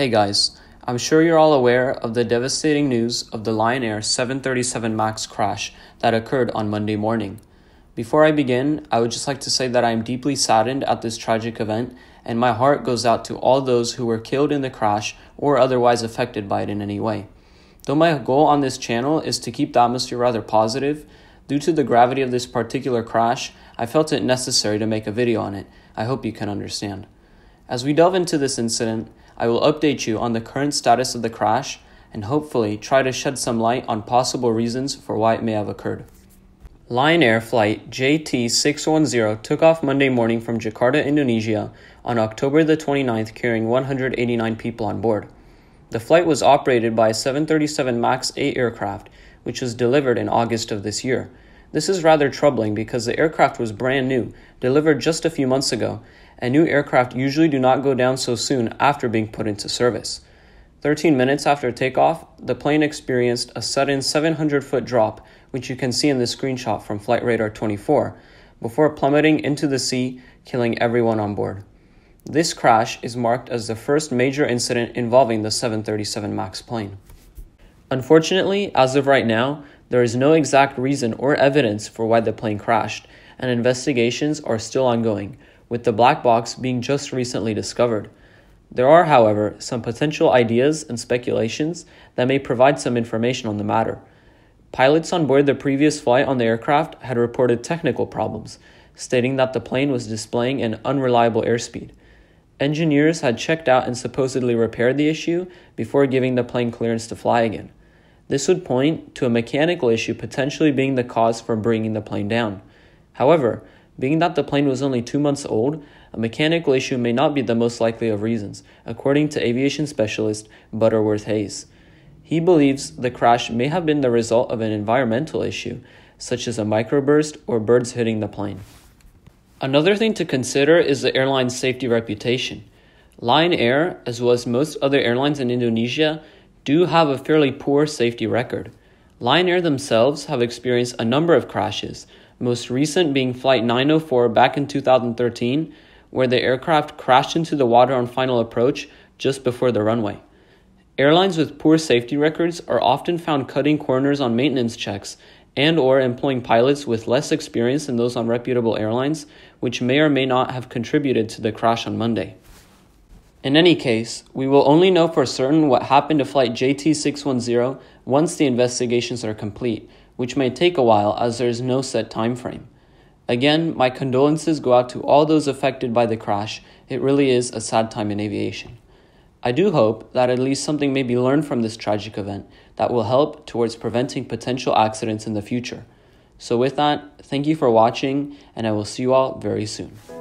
Hey guys, I'm sure you're all aware of the devastating news of the Lion Air 737 MAX crash that occurred on Monday morning. Before I begin, I would just like to say that I am deeply saddened at this tragic event, and my heart goes out to all those who were killed in the crash or otherwise affected by it in any way. Though my goal on this channel is to keep the atmosphere rather positive, due to the gravity of this particular crash, I felt it necessary to make a video on it. I hope you can understand. As we delve into this incident, I will update you on the current status of the crash and hopefully try to shed some light on possible reasons for why it may have occurred. Lion Air flight JT610 took off Monday morning from Jakarta, Indonesia on October the 29th carrying 189 people on board. The flight was operated by a 737 MAX 8 aircraft, which was delivered in August of this year. This is rather troubling because the aircraft was brand new, delivered just a few months ago, and new aircraft usually do not go down so soon after being put into service. 13 minutes after takeoff, the plane experienced a sudden 700 foot drop, which you can see in the screenshot from Flight Radar 24, before plummeting into the sea, killing everyone on board. This crash is marked as the first major incident involving the 737 MAX plane. Unfortunately, as of right now, there is no exact reason or evidence for why the plane crashed, and investigations are still ongoing, with the black box being just recently discovered. There are, however, some potential ideas and speculations that may provide some information on the matter. Pilots on board the previous flight on the aircraft had reported technical problems, stating that the plane was displaying an unreliable airspeed. Engineers had checked out and supposedly repaired the issue before giving the plane clearance to fly again. This would point to a mechanical issue potentially being the cause for bringing the plane down. However, being that the plane was only two months old, a mechanical issue may not be the most likely of reasons, according to aviation specialist Butterworth Hayes. He believes the crash may have been the result of an environmental issue, such as a microburst or birds hitting the plane. Another thing to consider is the airline's safety reputation. Lion Air, as well as most other airlines in Indonesia, do have a fairly poor safety record. Lion Air themselves have experienced a number of crashes, most recent being Flight 904 back in 2013, where the aircraft crashed into the water on final approach just before the runway. Airlines with poor safety records are often found cutting corners on maintenance checks and or employing pilots with less experience than those on reputable airlines, which may or may not have contributed to the crash on Monday. In any case, we will only know for certain what happened to flight JT610 once the investigations are complete, which may take a while as there is no set time frame. Again, my condolences go out to all those affected by the crash. It really is a sad time in aviation. I do hope that at least something may be learned from this tragic event that will help towards preventing potential accidents in the future. So, with that, thank you for watching, and I will see you all very soon.